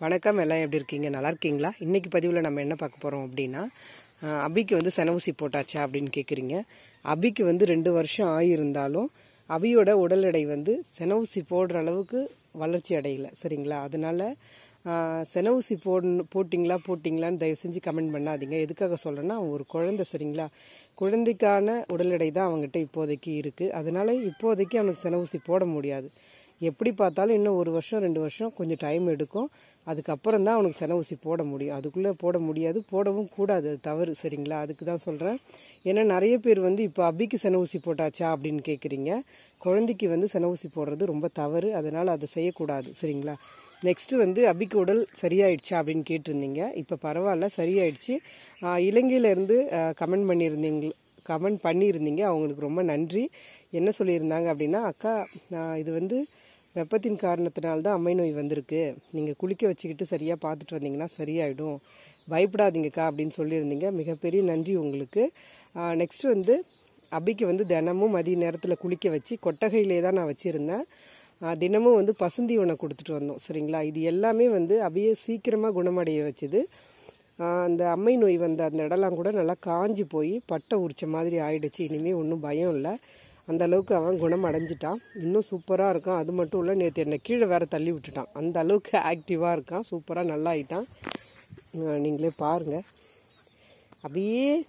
வணக்கம் எல்லாம் எப்படி இருக்கீங்க? நல்லா இருக்கீங்களா? இன்னைக்கு பதிவில் நம்ம என்ன பார்க்க போகிறோம் அப்படின்னா அபிக்கு வந்து செனவுசி போட்டாச்சா அப்படின்னு கேட்குறீங்க அபிக்கு வந்து ரெண்டு வருஷம் ஆகியிருந்தாலும் அபியோட உடல் எடை வந்து செனவுசி போடுற அளவுக்கு வளர்ச்சி அடையலை சரிங்களா? அதனால அஹ், செனவுசி போடணும் போட்டிங்களா போட்டிங்களான்னு தயவு செஞ்சு கமெண்ட் பண்ணாதீங்க. எதுக்காக சொல்கிறேன்னா ஒரு குழந்தை சரிங்களா? குழந்தைக்கான உடல் எடை தான் அவங்ககிட்ட இப்போதைக்கு இருக்குது அதனால இப்போதைக்கு அவனுக்கு செனவுசி போட முடியாது. எப்படி பார்த்தாலும் இன்னும் ஒரு வருஷம் ரெண்டு வருஷம் கொஞ்சம் டைம் எடுக்கும். அதுக்கப்புறம் தான் அவனுக்கு சென ஊசி போட முடியும். அதுக்குள்ளே போட முடியாது. போடவும் கூடாது. அது தவறு சரிங்களா? அதுக்கு தான் சொல்கிறேன் ஏன்னா நிறைய பேர் வந்து இப்போ அபிக்கு சென ஊசி போட்டாச்சா அப்படின்னு கேட்குறீங்க குழந்தைக்கு வந்து சென ஊசி போடுறது ரொம்ப தவறு. அதனால் அதை செய்யக்கூடாது சரிங்களா? நெக்ஸ்ட் வந்து அபிக்கு உடல் சரியாயிடுச்சா அப்படின்னு கேட்டிருந்தீங்க. இப்போ பரவாயில்ல சரியாயிடுச்சு. இலங்கையிலேருந்து கமெண்ட் பண்ணியிருந்தீங்க கமெண்ட் பண்ணியிருந்தீங்க. அவங்களுக்கு ரொம்ப நன்றி. என்ன சொல்லியிருந்தாங்க அப்படின்னா அக்கா நான் இது வந்து வெப்பத்தின் காரணத்தினால தான் அம்மை நோய் வந்திருக்கு. நீங்கள் குளிக்க வச்சுக்கிட்டு சரியாக பார்த்துட்டு வந்தீங்கன்னா சரியாயிடும். பயப்படாதீங்கக்கா அப்படின்னு சொல்லியிருந்தீங்க. மிகப்பெரிய நன்றி உங்களுக்கு. நெக்ஸ்ட் வந்து அபிக்கு வந்து தினமும் மதிய நேரத்தில் குளிக்க வச்சு கொட்டகையிலே தான் நான் வச்சுருந்தேன். தினமும் வந்து பசுந்தீவனை கொடுத்துட்டு வந்தோம். சரிங்களா? இது எல்லாமே வந்து அபியை சீக்கிரமாக குணமடைய வச்சுது. அந்த அம்மை நோய் வந்த அந்த இடம்லாம் கூட நல்லா காஞ்சி போய் பட்டை உரிச்ச மாதிரி ஆயிடுச்சு. இனிமேல் ஒன்றும் பயம் இல்லை. அந்த அளவுக்கு அவன் குணம் அடைஞ்சிட்டான். இன்னும் சூப்பராக இருக்கான். அது மட்டும் இல்லை நேற்று என்னை கீழே வேற தள்ளி விட்டுட்டான். அந்த அளவுக்கு ஆக்டிவாக இருக்கான். சூப்பராக நல்லா ஆயிட்டான். நீங்களே பாருங்கள் அப்படியே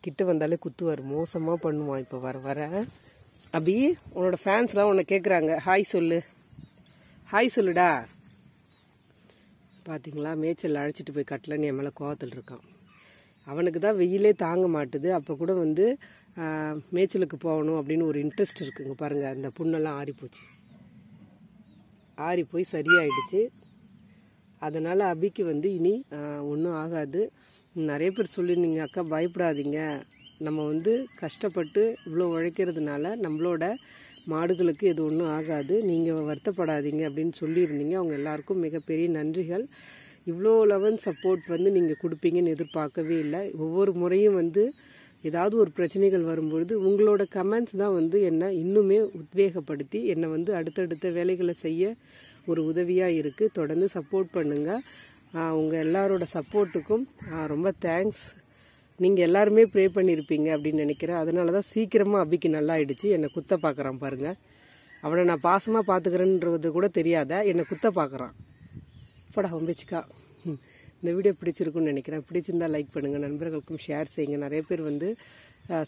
கிட்ட வந்தாலே குத்துவார். மோசமாக பண்ணுவான் இப்போ வர வர. அப்படியே உன்னோட ஃபேன்ஸ்லாம் உன்னை கேட்குறாங்க ஹாய் சொல்லு. ஹாய் சொல்லுடா. பார்த்தீங்களா மேய்ச்சல் அழைச்சிட்டு போய் கட்டலன்னு என் மேலே கோவத்தில் இருக்கான். அவனுக்கு தான் வெயிலே தாங்க மாட்டுது. அப்போ கூட வந்து மேய்ச்சலுக்கு போகணும் அப்படின்னு ஒரு இன்ட்ரெஸ்ட் இருக்குங்க பாருங்கள் அந்த புண்ணெல்லாம் ஆறிப்போச்சு ஆறி போய் சரியாயிடுச்சு. அதனால் அபிக்கு வந்து இனி ஒன்றும் ஆகாது. நிறைய பேர் சொல்லியிருந்தீங்க அக்கா பயப்படாதீங்க. நம்ம வந்து கஷ்டப்பட்டு இவ்வளோ உழைக்கிறதுனால நம்மளோட மாடுகளுக்கு எது ஒன்றும் ஆகாது. நீங்கள் வருத்தப்படாதீங்க அப்படின்னு சொல்லியிருந்தீங்க. அவங்க எல்லாருக்கும் மிகப்பெரிய நன்றிகள். இவ்வளோ லெவன் சப்போர்ட் வந்து நீங்கள் கொடுப்பீங்கன்னு எதிர்பார்க்கவே இல்லை. ஒவ்வொரு முறையும் வந்து ஏதாவது ஒரு பிரச்சனைகள் வரும்பொழுது உங்களோட கமெண்ட்ஸ் தான் வந்து என்னை இன்னுமே உத்வேகப்படுத்தி என்னை வந்து அடுத்தடுத்த வேலைகளை செய்ய ஒரு உதவியாக இருக்குது தொடர்ந்து சப்போர்ட் பண்ணுங்கள் உங்கள் எல்லாரோட சப்போர்ட்டுக்கும் ரொம்ப தேங்க்ஸ் நீங்கள் எல்லாருமே ப்ரே பண்ணியிருப்பீங்க அப்படின்னு நினைக்கிறேன். அதனால தான் சீக்கிரமாக அபிக்கு நல்லா ஆயிடுச்சு என்னை குத்த பார்க்குறான் பாருங்க. அவனை நான் பாசமாக பார்த்துக்கிறேன்றது கூட தெரியாத என்னை குத்த பார்க்குறான் போடா வம்பிச்சுக்கா இந்த வீடியோ பிடிச்சிருக்குன்னு நினைக்கிறேன். பிடிச்சிருந்தா லைக் பண்ணுங்கள் நண்பர்களுக்கும் ஷேர் செய்யுங்க. நிறைய பேர் வந்து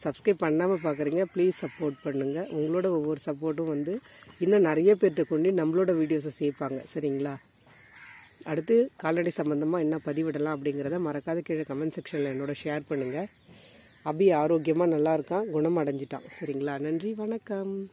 சப்ஸ்கிரைப் பண்ணாமல் பார்க்குறீங்க ப்ளீஸ் சப்போர்ட் பண்ணுங்கள் உங்களோட ஒவ்வொரு சப்போர்ட்டும் வந்து இன்னும் நிறைய பேர்கிட்ட கொண்டு நம்மளோட வீடியோஸை சேர்ப்பாங்க சரிங்களா? அடுத்து கால்நடை சம்மந்தமாக என்ன பதிவிடலாம் அப்படிங்கிறத மறக்காத கீழே கமெண்ட் செக்ஷனில் என்னோட ஷேர் பண்ணுங்கள் அபி ஆரோக்கியமாக நல்லா இருக்கான் குணம் அடைஞ்சிட்டான். சரிங்களா? நன்றி வணக்கம்.